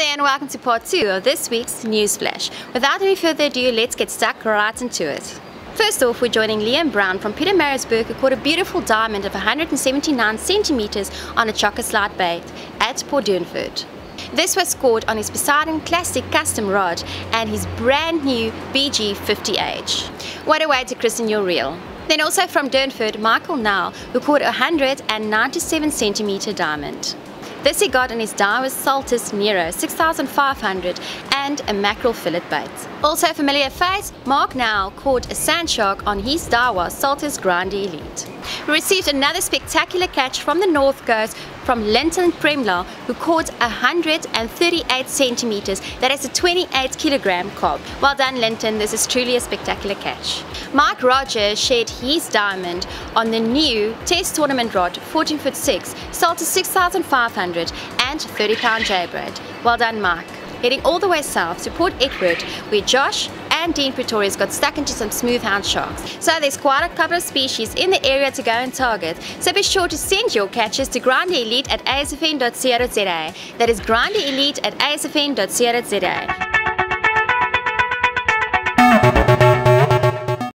and welcome to part two of this week's Newsflash. Without any further ado, let's get stuck right into it. First off, we're joining Liam Brown from Pietermaritzburg who caught a beautiful diamond of 179 centimeters on a chokka slide bait at Port Durnford. This was scored on his Poseidon Classic custom rod and his brand new BG50H. What a way to christen your reel. Then also from Durnford, Michael Now, who caught a 197 centimeter diamond. This he got in his Daiwa Saltist Nero 6500 and a mackerel fillet bait. Also a familiar face, Mark Now caught a sand shark on his Daiwa Saltist Grande Elite. We received another spectacular catch from the north coast from Linton Premla who caught 138 centimeters, that is a 28 kilogram cob. Well done Linton, this is truly a spectacular catch. Mike Rogers shared his diamond on the new test tournament rod 14 foot 6, Saltist 6500 and 30 pound j braid. Well done Mike. Heading all the way south to Port Edward where Josh and Dean Pretorius got stuck into some smoothhound sharks. So there's quite a couple of species in the area to go and target. So be sure to send your catches to Grande Elite at asfn.co.za. That is Grande Elite at asfn.co.za.